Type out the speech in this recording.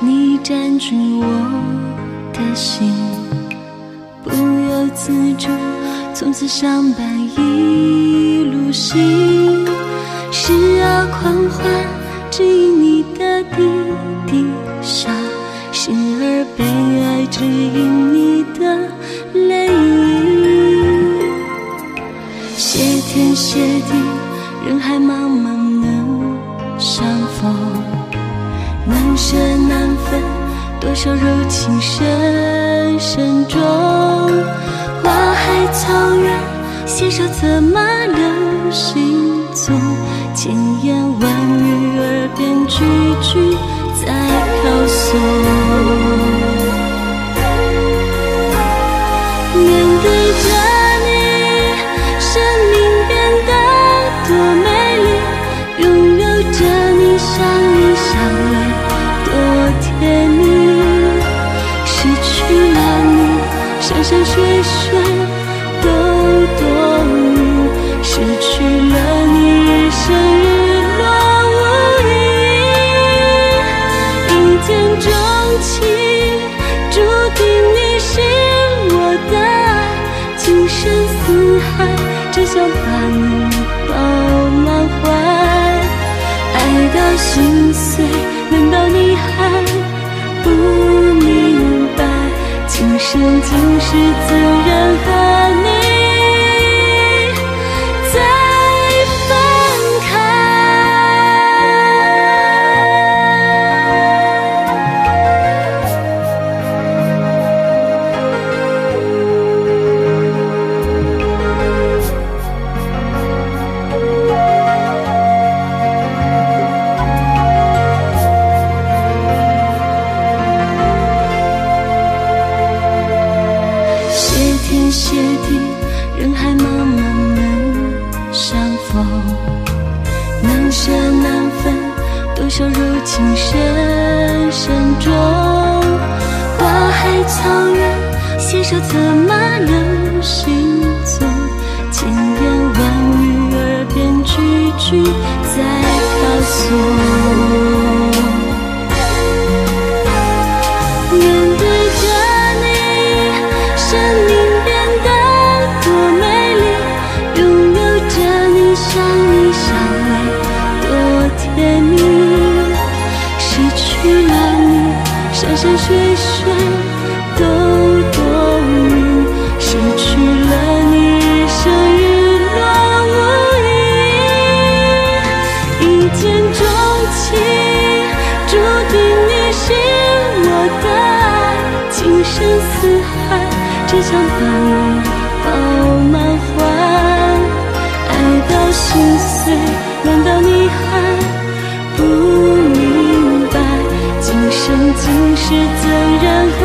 你占据我的心，不由自主从此相伴一路行。时而狂欢，只因你的滴滴；时而悲哀，只因你的泪影。谢天谢地，人海茫茫能相逢。难舍难分，多少柔情深深种。花海草原，携手策马流行踪。千言万语，耳边句句在飘送。山山水水都多雨；失去了你，日升日落无垠。一见钟情，注定你是我的，情深似海，只想把你抱满怀。爱到心碎，难道你还不？今生今世，自然和你谢地，人海茫茫能相逢，难舍难分，多少柔情深深种。花海草原，携手策马流行踪，千言万语，耳边句句在飘送。面对着你，生想把你抱满怀。爱到心碎，难道你还不明白？今生今世，怎忍和